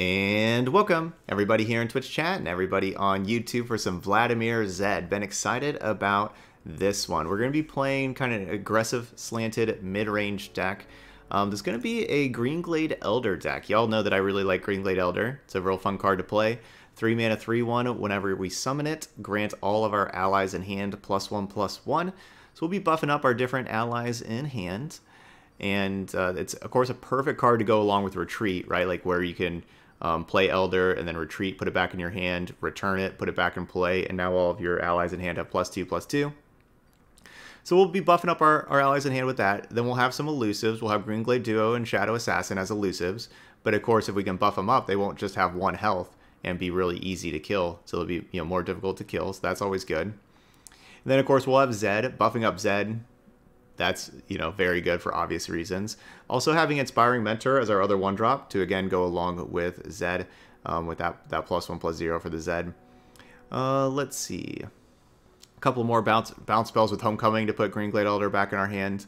And welcome everybody here in Twitch chat and everybody on YouTube for some Vladimir Zed. Been excited about this one. We're going to be playing kind of an aggressive slanted mid-range deck. Um, there's going to be a Greenglade Elder deck. Y'all know that I really like Greenglade Elder. It's a real fun card to play. 3 mana 3 1. Whenever we summon it, grant all of our allies in hand plus 1 plus 1. So we'll be buffing up our different allies in hand. And uh, it's, of course, a perfect card to go along with Retreat, right? Like where you can um, play Elder, and then retreat, put it back in your hand, return it, put it back in play, and now all of your allies in hand have plus two, plus two. So we'll be buffing up our, our allies in hand with that. Then we'll have some elusives. We'll have Green Greenglade Duo and Shadow Assassin as elusives. But of course, if we can buff them up, they won't just have one health and be really easy to kill. So they'll be you know more difficult to kill. So that's always good. And then of course we'll have Zed buffing up Zed that's you know very good for obvious reasons. Also having Inspiring Mentor as our other one drop to again go along with Zed um, with that that plus one plus zero for the Zed. Uh, let's see, a couple more bounce bounce spells with Homecoming to put Greenglade Elder back in our hand.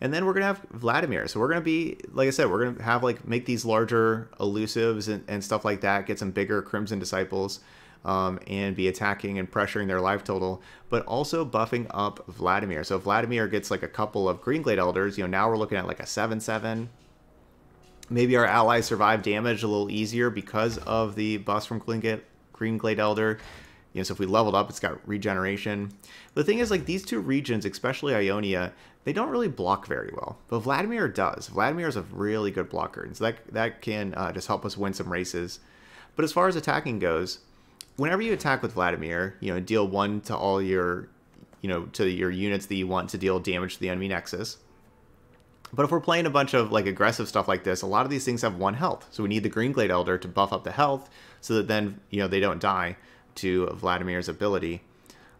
And then we're gonna have Vladimir. So we're gonna be, like I said, we're gonna have like make these larger elusives and, and stuff like that. Get some bigger Crimson Disciples um, and be attacking and pressuring their life total, but also buffing up Vladimir. So Vladimir gets like a couple of Greenglade Elders. You know, now we're looking at like a 7-7. Maybe our allies survive damage a little easier because of the buffs from Greenglade, Greenglade Elder. You know, so if we leveled up, it's got regeneration. The thing is, like, these two regions, especially Ionia, they don't really block very well. But Vladimir does. Vladimir is a really good blocker, and so that, that can uh, just help us win some races. But as far as attacking goes, whenever you attack with Vladimir, you know, deal one to all your, you know, to your units that you want to deal damage to the enemy nexus. But if we're playing a bunch of like aggressive stuff like this, a lot of these things have one health. So we need the Green Greenglade Elder to buff up the health so that then, you know, they don't die to Vladimir's ability.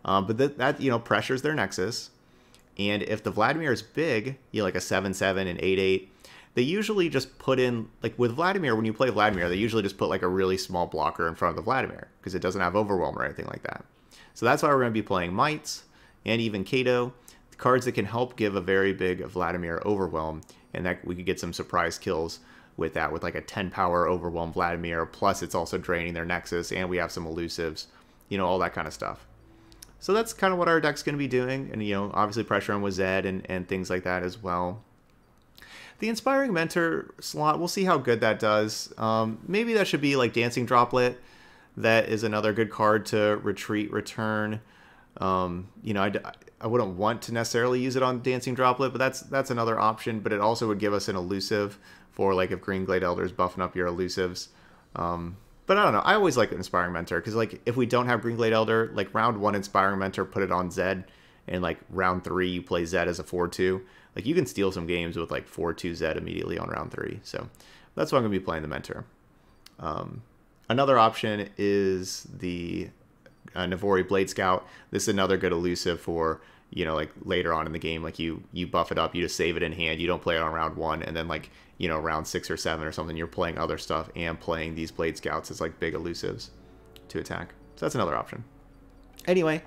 Um, but that, that, you know, pressures their nexus. And if the Vladimir is big, you know, like a 7-7 and 8-8, they usually just put in like with Vladimir when you play Vladimir they usually just put like a really small blocker in front of the Vladimir because it doesn't have overwhelm or anything like that. So that's why we're going to be playing Mights and even Kato, cards that can help give a very big Vladimir overwhelm and that we could get some surprise kills with that with like a 10 power overwhelm Vladimir plus it's also draining their nexus and we have some elusives, you know, all that kind of stuff. So that's kind of what our deck's going to be doing and you know, obviously pressure on with Zed and, and things like that as well. The Inspiring Mentor slot, we'll see how good that does. Um, maybe that should be like Dancing Droplet. That is another good card to retreat, return. Um, you know, I, I wouldn't want to necessarily use it on Dancing Droplet, but that's that's another option. But it also would give us an elusive for like if Greenglade Elder is buffing up your elusives. Um, but I don't know. I always like Inspiring Mentor because like if we don't have Greenglade Elder, like round one Inspiring Mentor, put it on Zed, and like round three you play Zed as a four two like you can steal some games with like 4-2Z immediately on round three. So that's why I'm going to be playing the Mentor. Um, another option is the uh, Navori Blade Scout. This is another good elusive for you know like later on in the game. Like you you buff it up, you just save it in hand. You don't play it on round one, and then like you know round six or seven or something, you're playing other stuff and playing these Blade Scouts as like big elusives to attack. So that's another option. Anyway,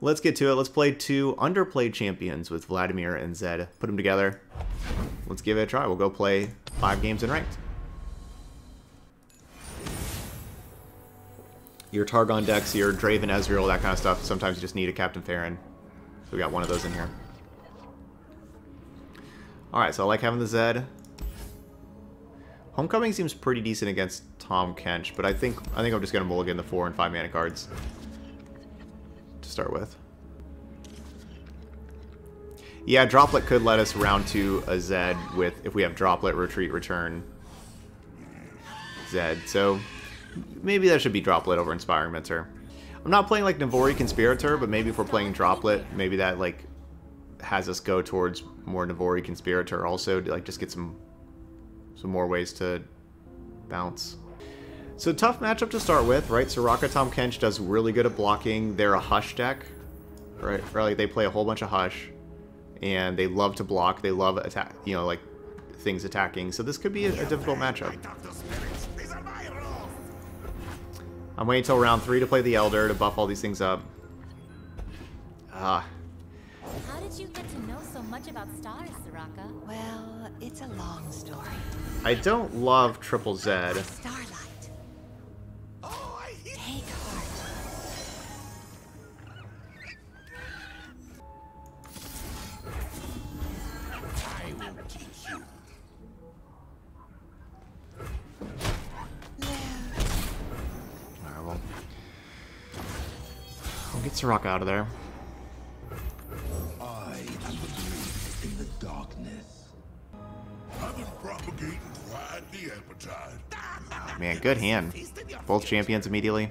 let's get to it. Let's play two underplayed champions with Vladimir and Zed. Put them together. Let's give it a try. We'll go play five games in ranked. Your Targon decks, your Draven Ezreal, that kind of stuff. Sometimes you just need a Captain Farron. So we got one of those in here. Alright, so I like having the Zed. Homecoming seems pretty decent against Tahm Kench, but I think I think I'm just gonna mulligan the four and five mana cards start with. Yeah, Droplet could let us round to a Zed with, if we have Droplet, Retreat, Return, Zed. So maybe that should be Droplet over Inspiring Mentor. I'm not playing like Navori Conspirator, but maybe if we're playing Droplet, maybe that like has us go towards more Navori Conspirator also to like just get some some more ways to bounce. So tough matchup to start with, right? Soraka Tahm Kench does really good at blocking. They're a Hush deck, right? Like they play a whole bunch of Hush, and they love to block. They love attack, you know, like things attacking. So this could be a, a difficult matchup. I'm waiting till round three to play the Elder to buff all these things up. Ah. How did you get to know so much about stars, Soraka? Well, it's a long story. I don't love Triple Z. Starlight Soraka out of there. I am the breeze in the darkness. I've been propagating quite the appetite. Man, good hand. Both champions immediately.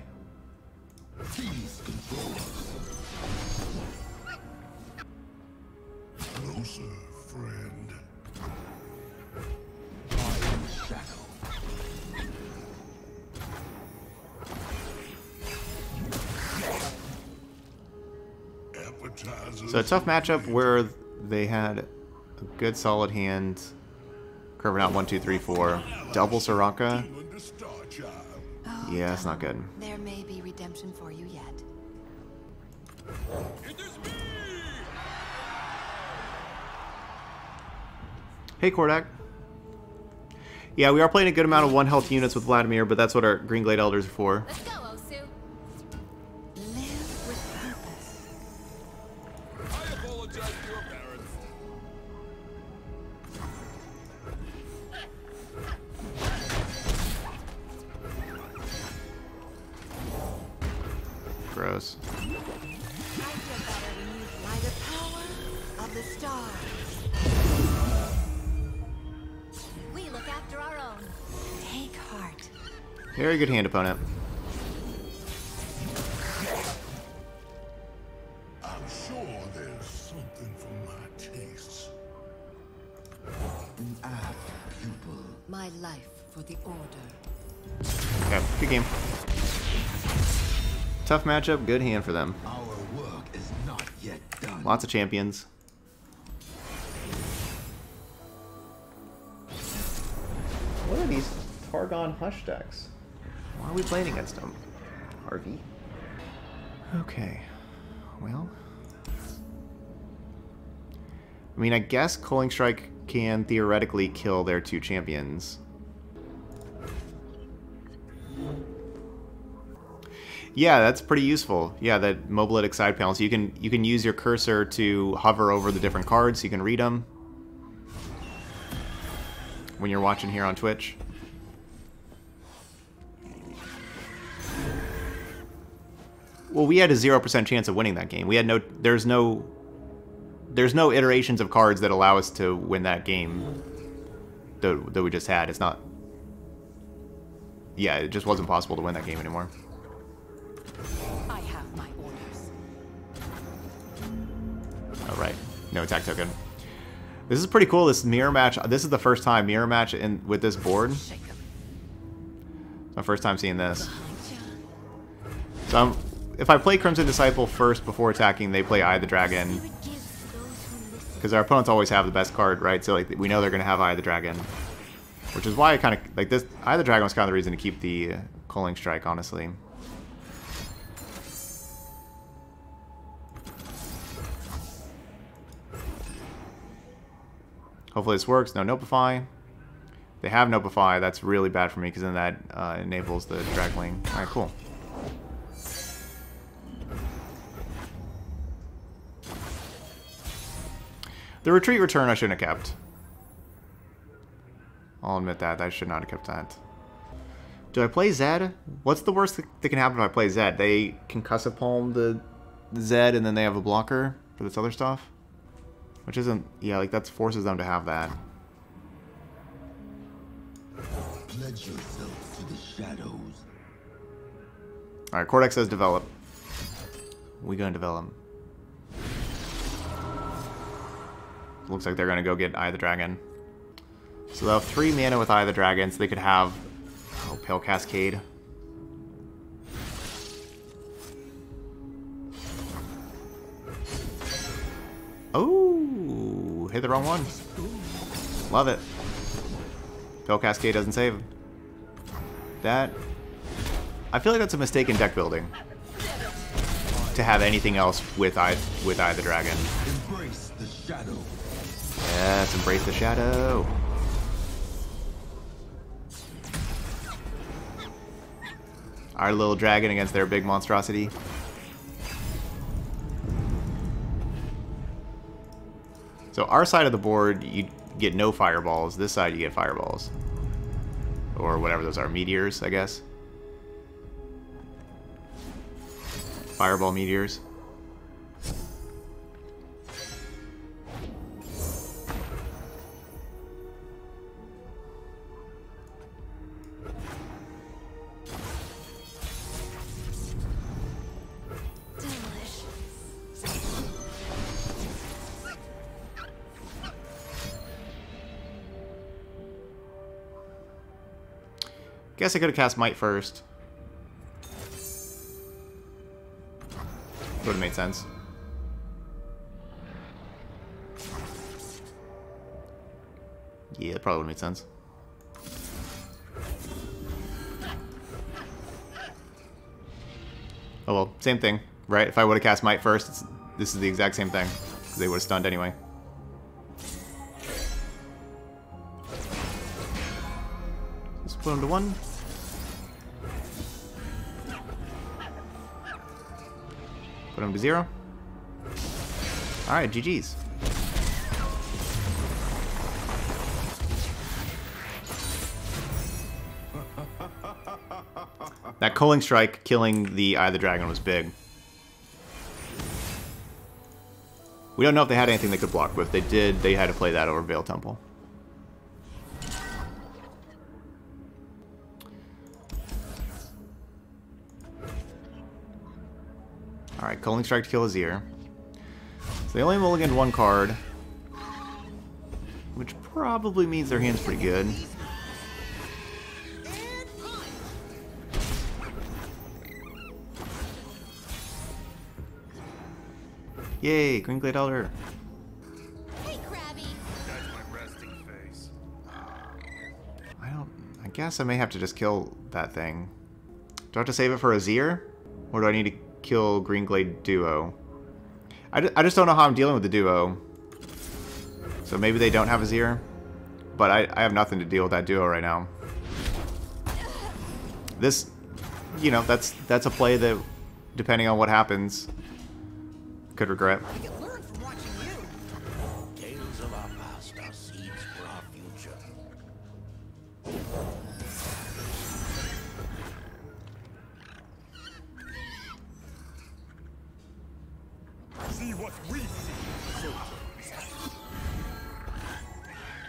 Tough matchup where they had a good solid hand. Curving out one, two, three, four. Double Soraka. Demon to Star Child. Oh, Yeah, that's not good. There may be redemption for you yet. Hey, Kordak. Yeah, we are playing a good amount of one health units with Vladimir, but that's what our Green Glade Elders are for. Very good hand opponent. I'm sure there's something for my tastes. An apt pupil. My life for the order. Okay, good game. Tough matchup, good hand for them. Lots of champions. What are these Targon Hush decks? Why are we playing against them? Harvey? Okay. Well. I mean, I guess Culling Strike can theoretically kill their two champions. Yeah, that's pretty useful. Yeah, that Mobalytic side panel. So you can you can use your cursor to hover over the different cards. You can read them when you're watching here on Twitch. Well, we had a zero percent chance of winning that game. We had no. There's no. There's no iterations of cards that allow us to win that game. That, that we just had. It's not. Yeah, it just wasn't possible to win that game anymore. No attack token. This is pretty cool, this mirror match. This is the first time mirror match in with this board. 'em. My first time seeing this. So I'm, if I play Crimson Disciple first before attacking, they play Eye of the Dragon. Because our opponents always have the best card, right? So like we know they're going to have Eye of the Dragon. Which is why I kind of, like this, Eye of the Dragon was kind of the reason to keep the Culling Strike, honestly. Hopefully this works. No Nopeify. They have Nopeify. That's really bad for me because then that uh, enables the Dragonling. Alright, cool. The retreat return I shouldn't have kept. I'll admit that. I should not have kept that. Do I play Zed? What's the worst that that can happen if I play Zed? They concussive palm the Zed and then they have a blocker for this other stuff? Which isn't... Yeah, like that forces them to have that. Pledge yourself to the shadows. Alright, Cortex says develop. We gonna develop. Looks like they're gonna go get Eye of the Dragon. So they'll have three mana with Eye of the Dragon, so they could have oh, Pale Cascade. Hit the wrong one. Love it. Pale Cascade doesn't save. That I feel like that's a mistake in deck building. To have anything else with Eye with Eye the Dragon. Embrace the shadow. Yes, embrace the shadow. Our little dragon against their big monstrosity. So our side of the board, you get no fireballs. This side, you get fireballs. Or whatever those are. Meteors, I guess. Fireball meteors. I guess I could have cast Might first. Would have made sense. Yeah, probably would have made sense. Oh well, same thing, right? If I would have cast Might first, this is the exact same thing. they would have stunned anyway. Let's put him to one. Put him to zero. Alright, GG's. That Culling Strike killing the Eye of the Dragon was big. We don't know if they had anything they could block, if they did, they had to play that over Veil Temple. Culling Strike to kill Azir. So they only mulliganed one card. Which probably means their hand's pretty good. Yay, Green Glade Elder. Hey, Krabby. That's my resting face. I don't... I guess I may have to just kill that thing. Do I have to save it for Azir? Or do I need to kill Green Glade Duo? I, I just don't know how I'm dealing with the Duo. So maybe they don't have Azir. But I, I have nothing to deal with that Duo right now. This... You know, that's that's a play that, depending on what happens, could regret.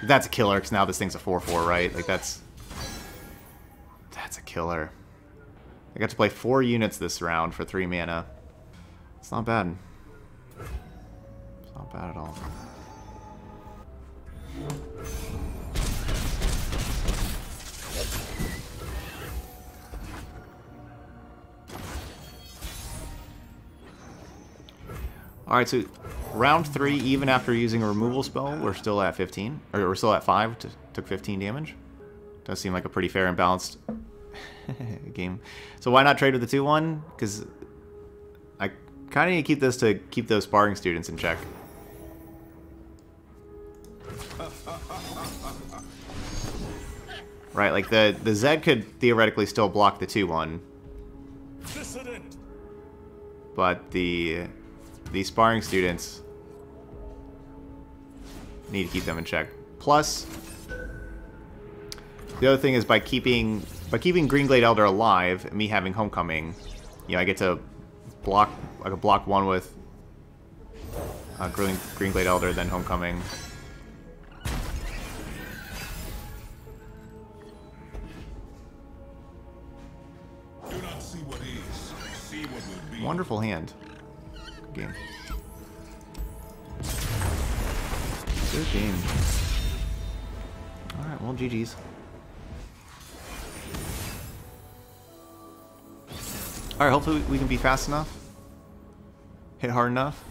That's a killer, because now this thing's a 4-4, right? Like, that's... That's a killer. I got to play four units this round for three mana. It's not bad. It's not bad at all. Alright, so round three, even after using a removal spell, we're still at 15. Or we're still at 5, t- took 15 damage. Does seem like a pretty fair and balanced game. So why not trade with the 2-1? Because I kind of need to keep this to keep those sparring students in check. Right, like the, the Zed could theoretically still block the 2-1, but the the sparring students need to keep them in check. Plus, the other thing is by keeping by keeping Greenglade Elder alive, and me having Homecoming, you know, I get to block I could block one with uh, Green Greenglade Elder, then Homecoming. Do not see what is, see what will be. Wonderful hand. Good game. Good game. Alright, well, GG's. Alright, hopefully we can be fast enough. Hit hard enough.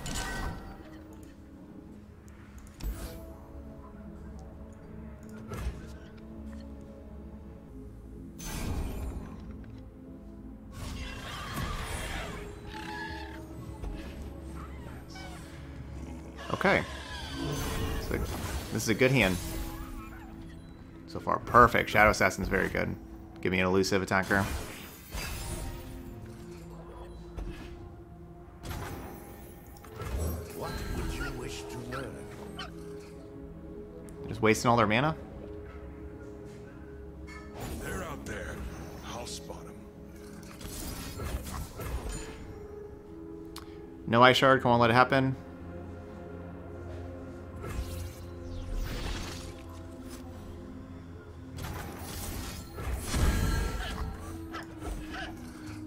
A good hand. So far, perfect. Shadow Assassin's very good. Give me an elusive attacker. What would you wish to learn? Just wasting all their mana? They're out there. I'll spot them. No Ice Shard, come on, let it happen.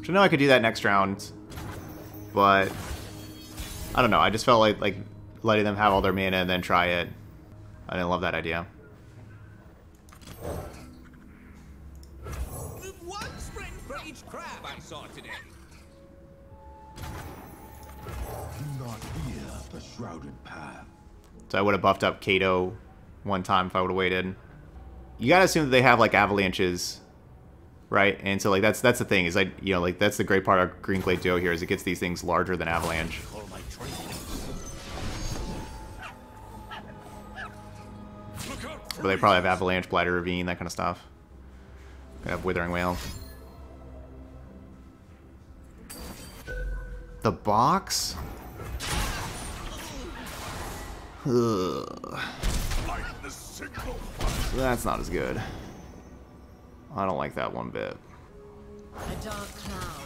Which I know I could do that next round, but I don't know. I just felt like like letting them have all their mana and then try it. I didn't love that idea. saw today. Do not fear the shrouded path. So I would have buffed up Kato one time if I would have waited. You gotta assume that they have like avalanches, right? And so like that's that's the thing is like you know like that's the great part of Green Glade Duo here is it gets these things larger than avalanche. But they probably have avalanche, blighted ravine, that kind of stuff. They have withering wail. The box. Ugh. That's not as good. I don't like that one bit. A dark cloud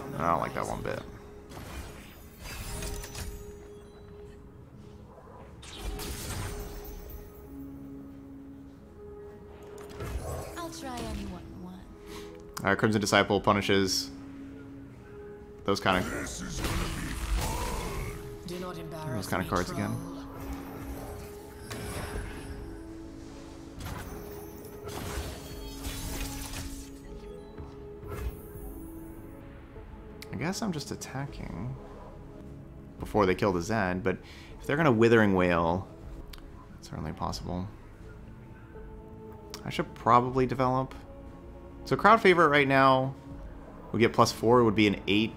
on the I don't like that one bit. I'll try anyone one. Uh, Crimson Disciple punishes those kind of This is gonna be Do not embarrass Those kind of cards again. Guess I'm just attacking before they kill the Zed, but if they're gonna Withering Wail, it's certainly possible. I should probably develop. So crowd favorite right now, we get plus four It would be an eight,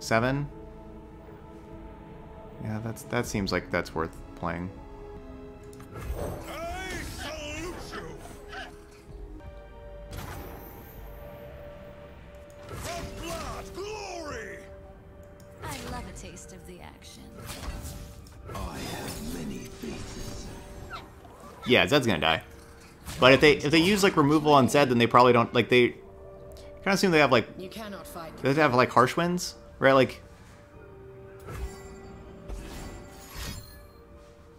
seven. Yeah, that's that seems like that's worth playing. Yeah, Zed's gonna die. But if they if they use like removal on Zed, then they probably don't like they kind of assume they have like You cannot fight. They have like harsh winds, right? Like,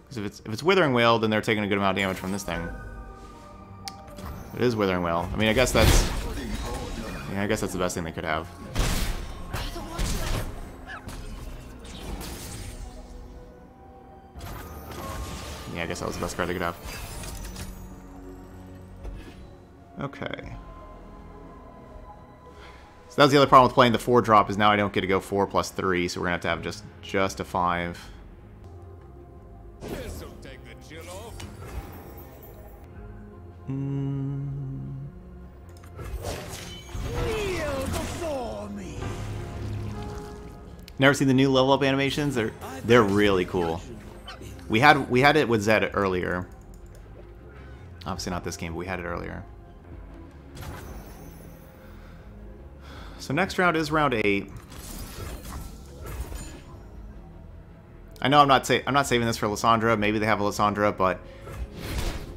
because if it's if it's withering wail, then they're taking a good amount of damage from this thing. It is withering wail. I mean, I guess that's yeah, I guess that's the best thing they could have. Yeah, I guess that was the best card they could have. Okay. So that was the other problem with playing the four drop is now I don't get to go four plus three, so we're gonna have to have just just a five. This'll take the chill off. Never seen the new level up animations? They're they're really cool. We had we had it with Zed earlier. Obviously not this game, but we had it earlier. So next round is round eight. I know I'm not sa I'm not saving this for Lissandra. Maybe they have a Lissandra, but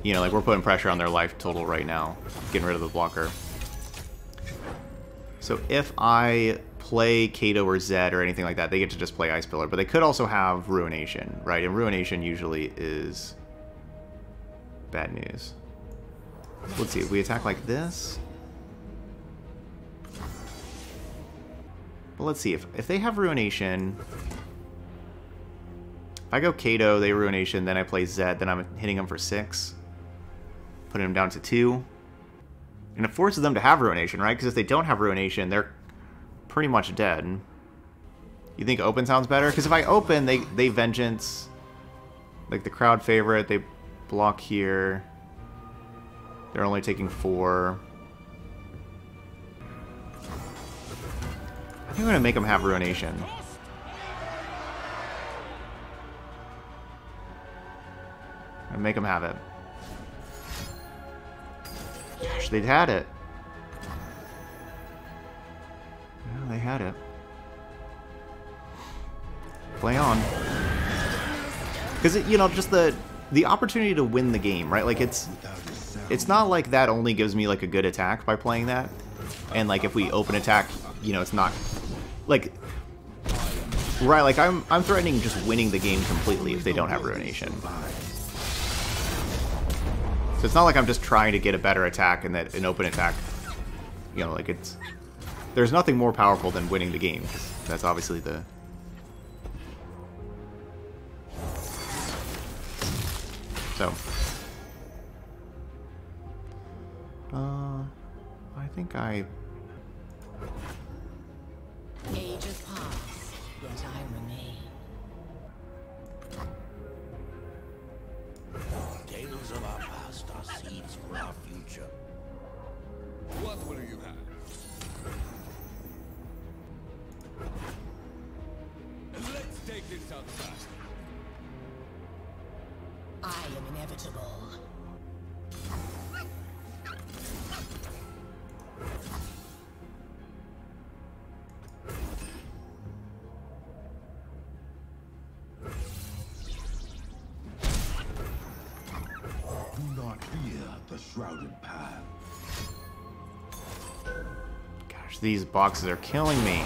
you know, like we're putting pressure on their life total right now, getting rid of the blocker. So if I play Kato or Zed or anything like that, they get to just play Ice Pillar. But they could also have Ruination, right? And Ruination usually is bad news. Let's see, if we attack like this. Well, let's see. If, if they have Ruination... If I go Kato, they Ruination, then I play Zed, then I'm hitting them for 6. Putting them down to 2. And it forces them to have Ruination, right? Because if they don't have Ruination, they're pretty much dead. You think Open sounds better? Because if I Open, they, they Vengeance. Like the crowd favorite, they block here. They're only taking 4. I'm to make them have Ruination. To make them have it. Gosh, they'd had it. Yeah, they had it. Play on. Because, you know, just the the opportunity to win the game, right? Like, it's it's not like that only gives me, like, a good attack by playing that. And, like, if we open attack, you know, it's not... Like, right, like, I'm, I'm threatening just winning the game completely if they don't have Ruination. So it's not like I'm just trying to get a better attack and that an open attack, you know, like it's... There's nothing more powerful than winning the game That's obviously the... So... Uh, I think I... Stories of our past are seeds for our future. What will you have? Let's take this outside. I am inevitable. The shrouded path. Gosh, these boxes are killing me.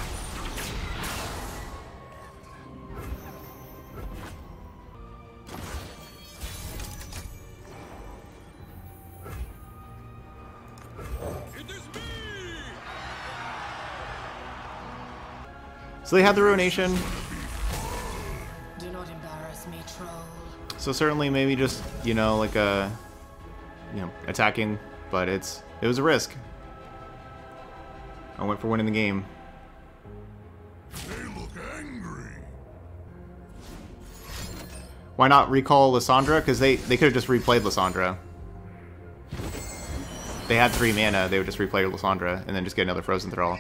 It is me! So they had the ruination. Do not embarrass me, troll. So certainly maybe just, you know, like a you know, attacking, but it's it was a risk. I went for winning the game. They look angry. Why not recall Lissandra? Because they, they could have just replayed Lissandra. They had three mana, they would just replay Lissandra and then just get another Frozen Thrall.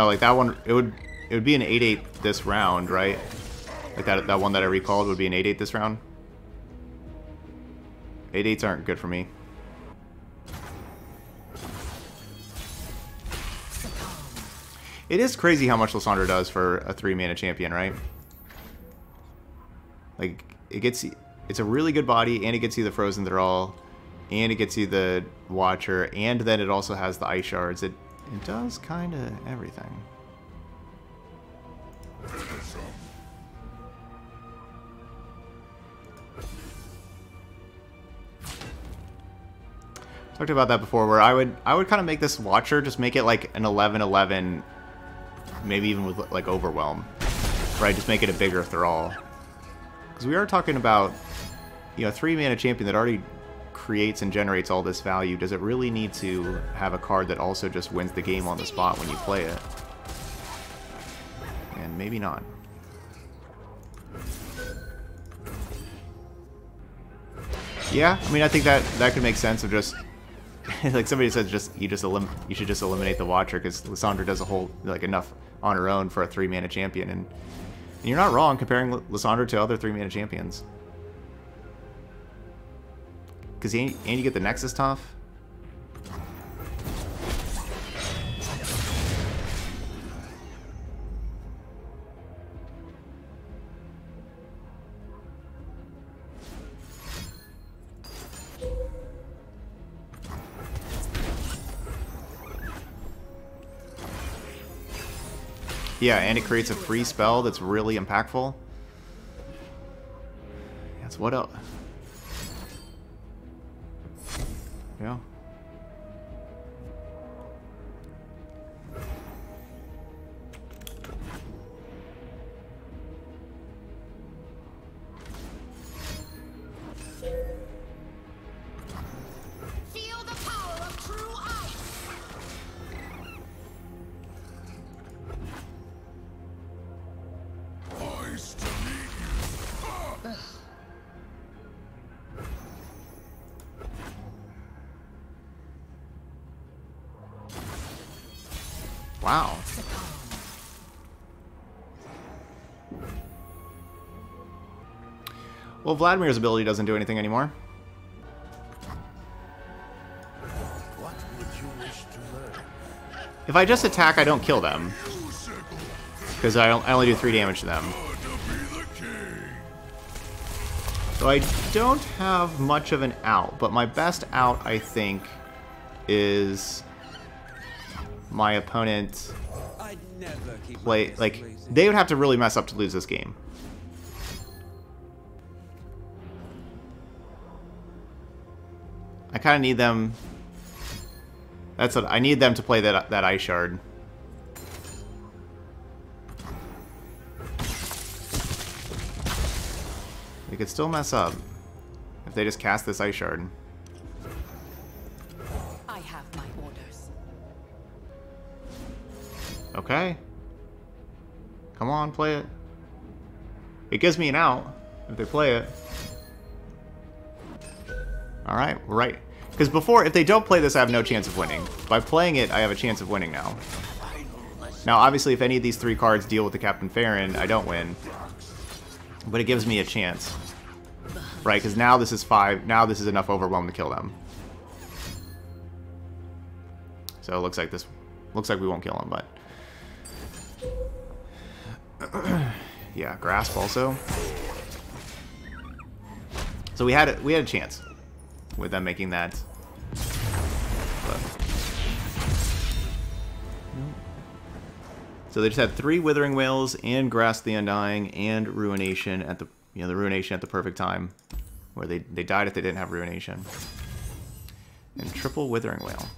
Know, like that one, it would it would be an 8-8 this round, right? Like that that one that I recalled would be an 8-8 this round. 8-8s aren't good for me. It is crazy how much Lissandra does for a three mana champion, right? Like it gets it's a really good body and it gets you the frozen thrall and it gets you the watcher and then it also has the ice shards. It it does kind of everything. Talked about that before where I would I would kind of make this watcher just make it like an 11-11 maybe even with like overwhelm. Right, just make it a bigger thrall. Because we are talking about, you know, three mana champion that already creates and generates all this value. Does it really need to have a card that also just wins the game on the spot when you play it? And maybe not. Yeah, I mean, I think that that could make sense of just like somebody says, just you just elim you should just eliminate the Watcher because Lissandra does a whole like enough on her own for a three mana champion, and, and you're not wrong comparing Lissandra to other three mana champions. Because and you get the Nexus Tough. Yeah, and it creates a free spell that's really impactful. That's what else? Yeah. Vladimir's ability doesn't do anything anymore. What would you wish to learn? If I just attack, I don't kill them. Because I, I only do 3 damage to them. So I don't have much of an out, but my best out, I think, is my opponent I'd never keep my play... Like, they would have to really mess up to lose this game. I kind of need them... That's what I need them to play that that ice shard. They could still mess up if they just cast this ice shard. I have my orders. Okay. Come on, play it. It gives me an out if they play it. Alright, right. Because before, if they don't play this, I have no chance of winning. By playing it, I have a chance of winning now. Now, obviously, if any of these three cards deal with the Captain Farron, I don't win. But it gives me a chance. Right, because now this is five. Now this is enough overwhelm to kill them. So it looks like this... Looks like we won't kill him, but... yeah, Grasp also. So we had a, we had a chance with them making that. So they just had three Withering Wails and Grasp the Undying and Ruination at the you know the Ruination at the perfect time, where they they died if they didn't have Ruination. And triple Withering Wail.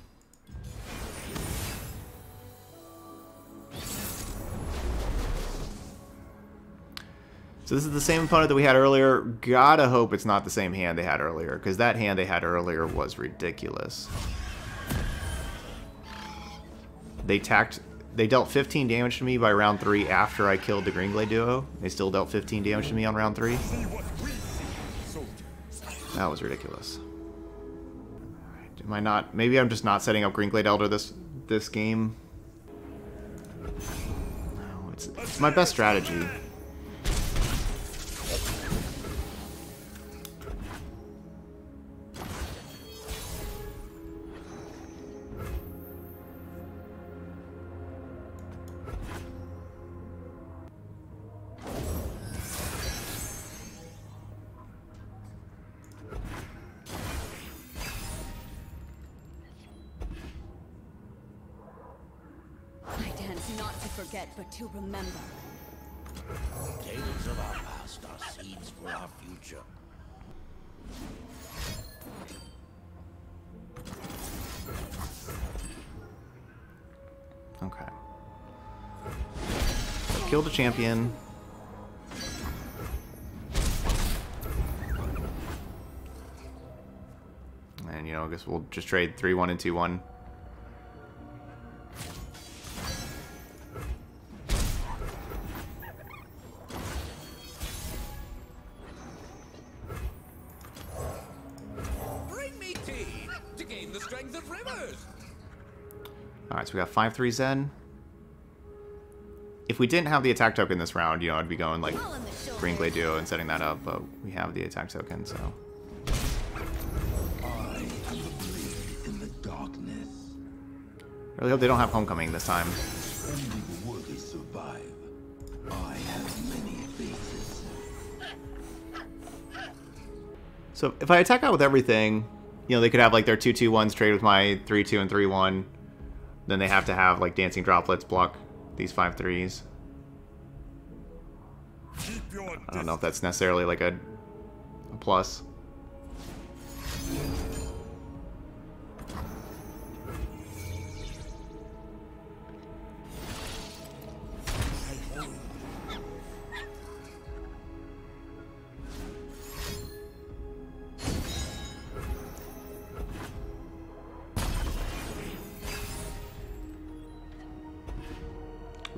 So this is the same opponent that we had earlier. Gotta hope it's not the same hand they had earlier, because that hand they had earlier was ridiculous. They tacked... They dealt 15 damage to me by round 3 after I killed the Greenglade duo. They still dealt 15 damage to me on round 3. That was ridiculous. Am I not... Maybe I'm just not setting up Greenglade Elder this this game. No, it's, it's my best strategy. To remember. Tales of our past are seeds for our future. Okay. Kill the champion. And, you know, I guess we'll just trade 3-1 and 2-1. Strength of rivers. Alright, so we got 5-3 Zed. If we didn't have the attack token this round, you know, I'd be going like All in the shoulder. Green Glade Duo and setting that up, but we have the attack token, so... I am the blade in the darkness. Really hope they don't have Homecoming this time. Only the worthy survive. I have many faces. So if I attack out with everything, you know, they could have like their 2-2-1s trade with my 3-2 and 3-1. Then they have to have like Dancing Droplets block these 5-3s. I don't know if that's necessarily like a, a plus.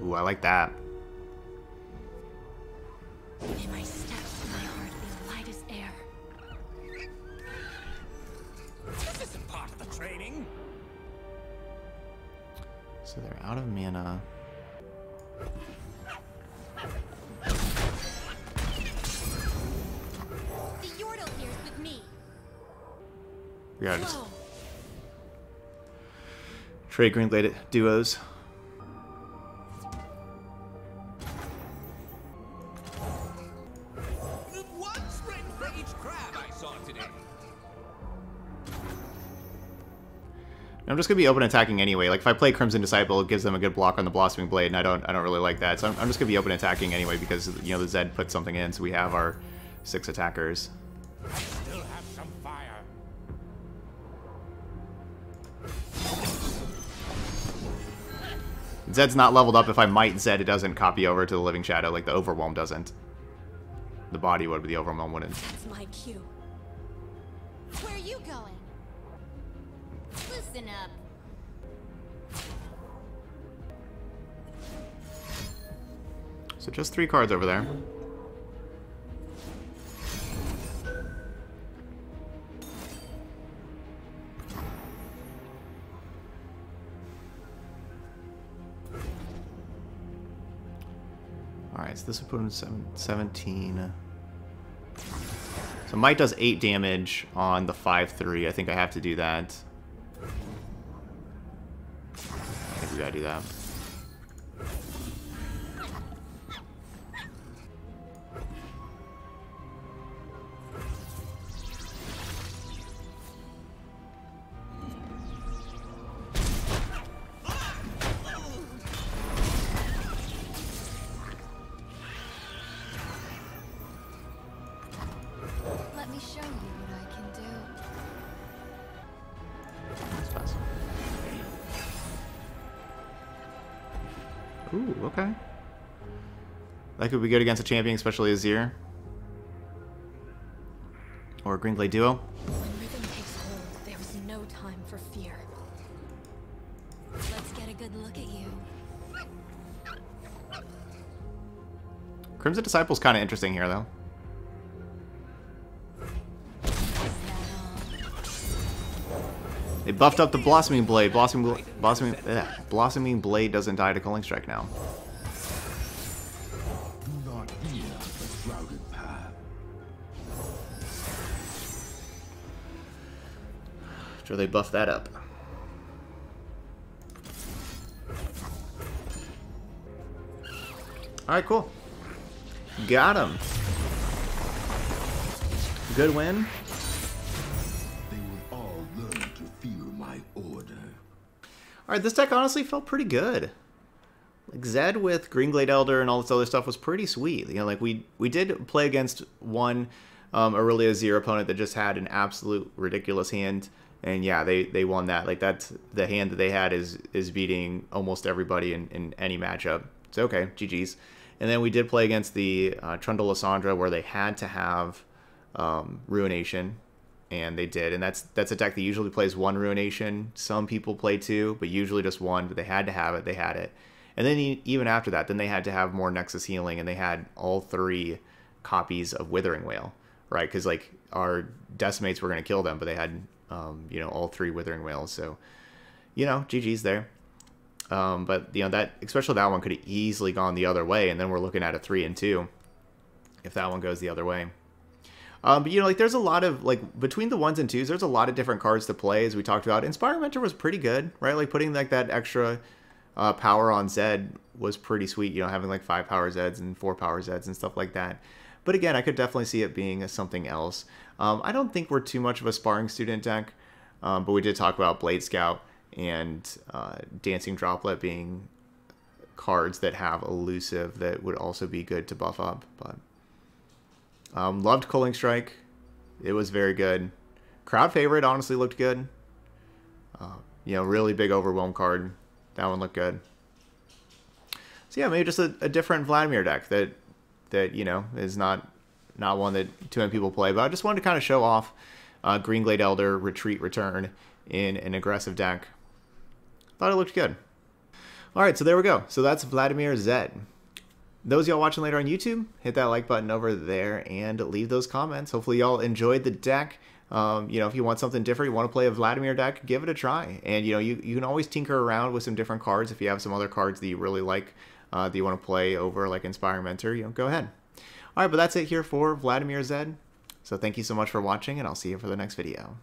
Ooh, I like that. May my steps, my heart be light as air. This isn't part of the training. So they're out of mana. The Yordle here's with me. We gotta just trade Greenglade duos. Just gonna be open attacking anyway. Like if I play Crimson Disciple, it gives them a good block on the Blossoming Blade, and I don't I don't really like that. So I'm, I'm just gonna be open attacking anyway because you know the Zed put something in, so we have our six attackers. Zed's not leveled up. If I might Zed, it doesn't copy over to the Living Shadow like the Overwhelm doesn't. The body would, but the Overwhelm wouldn't. That's my cue. Where are you going? Listen up. So just three cards over there. Alright, so this would put him seven, 17. So Might does 8 damage on the 5-3. I think I have to do that. Think Ooh, okay. That could be good against a champion, especially Azir. Or a Greenglade duo. When rhythm takes hold, there is no time for fear. Let's get a good look at you. Crimson Disciple's kind of interesting here, though. They buffed up the Blossoming Blade. Blossoming, Bl- Blossoming, ugh. Blossoming Blade doesn't die to Culling Strike now. Do not fear the shrouded path. Sure, they buff that up. Alright, cool. Got him. Good win. Alright, this deck honestly felt pretty good. Like Zed with Greenglade Elder and all this other stuff was pretty sweet. You know, like we we did play against one um, Irelia Azir opponent that just had an absolute ridiculous hand, and yeah, they they won that. Like that's the hand that they had is is beating almost everybody in, in any matchup. It's okay, GG's. And then we did play against the uh, Trundle Lissandra where they had to have um, Ruination, and they did. And that's that's a deck that usually plays one Ruination. Some people play two, but usually just one. But they had to have it. They had it. And then even after that, then they had to have more Nexus Healing, and they had all three copies of Withering Wail, right? Because like our Decimates were going to kill them, but they had um, you know all three Withering Wails. So you know, GG's there. Um, but you know that especially that one could have easily gone the other way, and then we're looking at a three and two if that one goes the other way. Um, but you know, like there's a lot of like between the ones and twos, there's a lot of different cards to play as we talked about. Inspire Mentor was pretty good, right? Like putting like that extra uh, power on Zed was pretty sweet. You know, having like five power Zeds and four power Zeds and stuff like that. But again, I could definitely see it being something else. Um, I don't think we're too much of a sparring student deck, um, but we did talk about Blade Scout and uh, Dancing Droplet being cards that have elusive that would also be good to buff up. But um, loved Culling Strike. It was very good. Crowd favorite honestly looked good. Uh, you know, really big overwhelm card. That one looked good. So yeah, maybe just a, a different Vladimir deck that that you know is not not one that too many people play. But I just wanted to kind of show off uh, Greenglade Elder Retreat Return in an aggressive deck. Thought it looked good. All right, so there we go. So that's Vladimir Zed. Those y'all watching later on YouTube, hit that like button over there and leave those comments. Hopefully y'all enjoyed the deck. Um, you know, if you want something different, you want to play a Vladimir deck, give it a try. And you know, you, you can always tinker around with some different cards if you have some other cards that you really like uh, that you want to play over like Inspiring Mentor, you know, go ahead. All right, but that's it here for Vladimir Zed. So thank you so much for watching, and I'll see you for the next video.